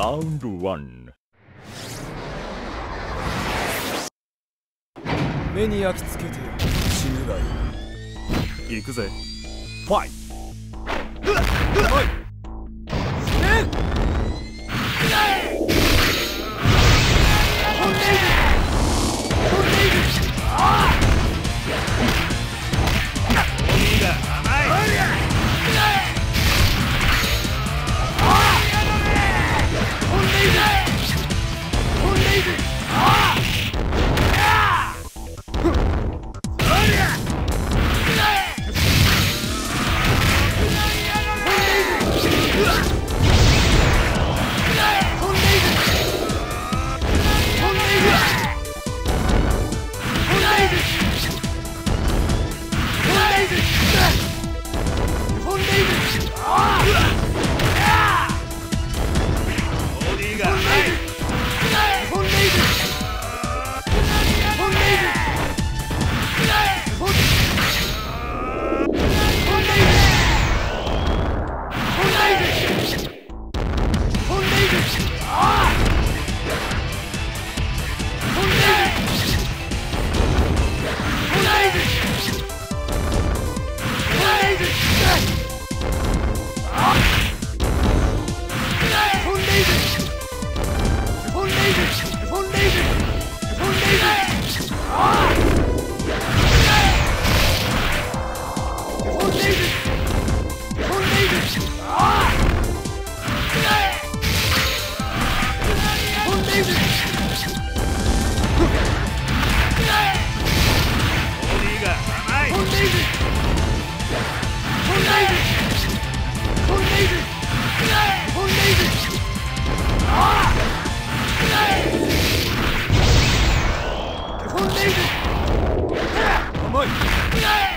ラウンドワン。目に焼き付けて死ぬがいい。行くぜ。ファイ Oi!